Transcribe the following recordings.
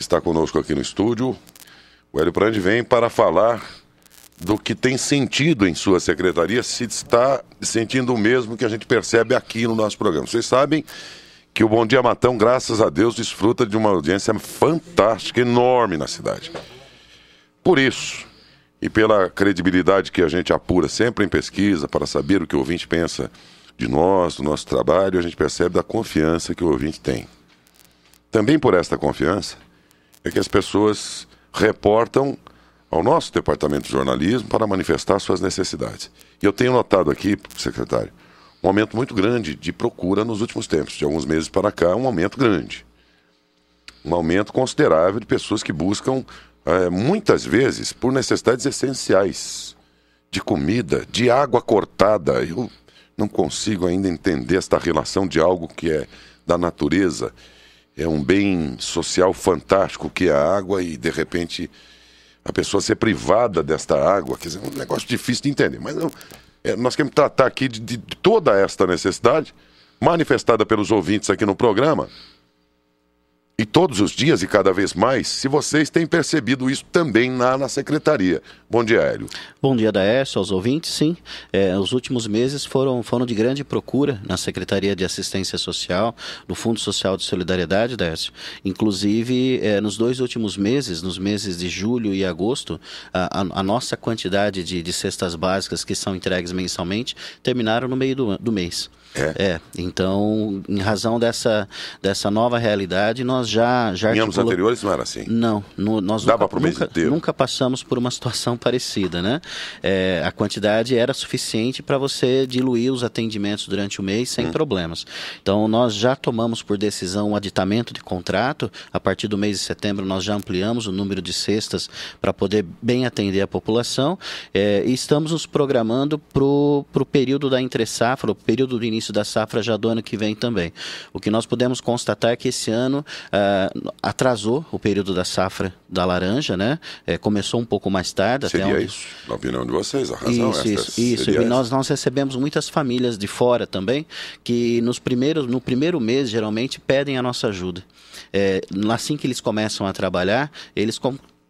está conosco aqui no estúdio. O Hélio Prandi vem para falar do que tem sentido em sua secretaria, se está sentindo o mesmo que a gente percebe aqui no nosso programa. Vocês sabem que o Bom Dia Matão, graças a Deus, desfruta de uma audiência fantástica, enorme na cidade. Por isso, e pela credibilidade que a gente apura sempre em pesquisa para saber o que o ouvinte pensa de nós, do nosso trabalho, a gente percebe da confiança que o ouvinte tem. Também por esta confiança é que as pessoas reportam ao nosso departamento de jornalismo para manifestar suas necessidades. E eu tenho notado aqui, secretário, um aumento muito grande de procura nos últimos tempos. De alguns meses para cá, um aumento grande. Um aumento considerável de pessoas que buscam, é, muitas vezes, por necessidades essenciais de comida, de água cortada. Eu não consigo ainda entender esta relação de algo que é da natureza, é um bem social fantástico que é a água e, de repente, a pessoa ser privada desta água, quer dizer, é um negócio difícil de entender. Mas não, é, nós queremos tratar aqui de, de, toda esta necessidade manifestada pelos ouvintes aqui no programa. E todos os dias e cada vez mais, se vocês têm percebido isso também na, na secretaria. Bom dia, Hélio. Bom dia, Daércio, aos ouvintes, sim. É, os últimos meses foram, foram de grande procura na Secretaria de Assistência Social, no Fundo Social de Solidariedade, Daércio. Inclusive, é, nos dois últimos meses, nos meses de julho e agosto, a, a, a nossa quantidade de, de cestas básicas que são entregues mensalmente terminaram no meio do, do mês. É. é. Então, em razão dessa, dessa nova realidade, nós já já em anos anteriores não era assim. Não, no, nós dava mês nunca, inteiro. Nunca passamos por uma situação parecida, né? É, a quantidade era suficiente para você diluir os atendimentos durante o mês sem hum. problemas. Então, nós já tomamos por decisão o aditamento de contrato. A partir do mês de setembro, nós já ampliamos o número de cestas para poder bem atender a população é, e estamos nos programando para o período da entre safra, o período do início início da safra já do ano que vem também. O que nós podemos constatar é que esse ano uh, atrasou o período da safra da laranja, né? É, começou um pouco mais tarde. Seria até onde... isso, na opinião de vocês, a razão isso, isso, isso. E nós, nós recebemos muitas famílias de fora também que nos primeiros, no primeiro mês geralmente pedem a nossa ajuda. É, assim que eles começam a trabalhar, eles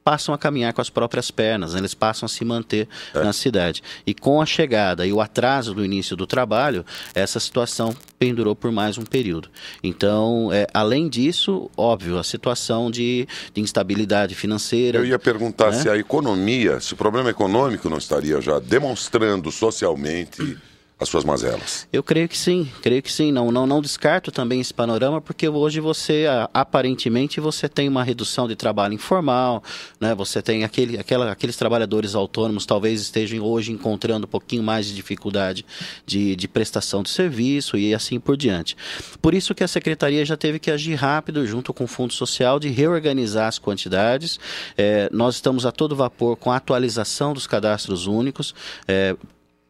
passam a caminhar com as próprias pernas, né? eles passam a se manter é. na cidade. E com a chegada e o atraso do início do trabalho, essa situação pendurou por mais um período. Então, é, além disso, óbvio, a situação de, de instabilidade financeira. Eu ia perguntar né? se a economia, se o problema econômico não estaria já demonstrando socialmente as suas mazelas? Eu creio que sim, creio que sim. Não, não, não descarto também esse panorama, porque hoje você, aparentemente, você tem uma redução de trabalho informal, né? você tem aquele, aquela, aqueles trabalhadores autônomos talvez estejam hoje encontrando um pouquinho mais de dificuldade de, de prestação de serviço e assim por diante. Por isso que a Secretaria já teve que agir rápido, junto com o Fundo Social, de reorganizar as quantidades. É, nós estamos a todo vapor com a atualização dos cadastros únicos. É,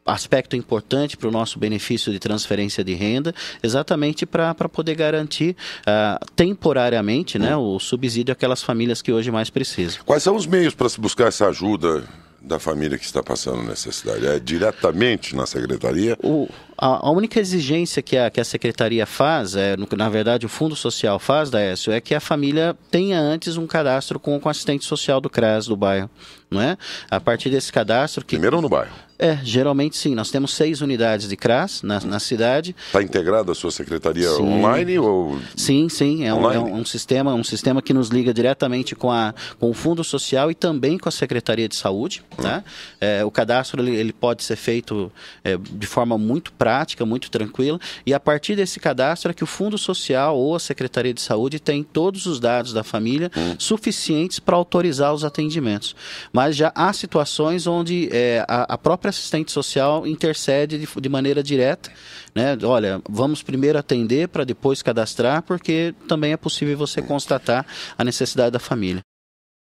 aspecto importante para o nosso benefício de transferência de renda, exatamente para poder garantir uh, temporariamente né, o subsídio àquelas famílias que hoje mais precisam. Quais são os meios para se buscar essa ajuda da família que está passando necessidade? É diretamente na secretaria? O, a, a, única exigência que a, que a secretaria faz, é, no, na verdade o Fundo Social faz, Daécio, é que a família tenha antes um cadastro com, com o assistente social do CRAS do bairro. Não é? A partir desse cadastro que... Primeiro no bairro? É, geralmente sim. Nós temos seis unidades de CRAS na, na cidade. Está integrada a sua secretaria sim. online ou Sim, sim. É um, é um, sistema, um sistema que nos liga diretamente com, a, com o Fundo Social e também com a Secretaria de Saúde. Hum. Né? É, o cadastro ele, ele, pode ser feito é, de forma muito prática, muito tranquila. E a partir desse cadastro é que o Fundo Social ou a Secretaria de Saúde tem todos os dados da família hum. suficientes para autorizar os atendimentos. Mas já há situações onde é, a, a própria assistente social intercede de, de maneira direta, né? Olha, vamos primeiro atender para depois cadastrar, porque também é possível você constatar a necessidade da família.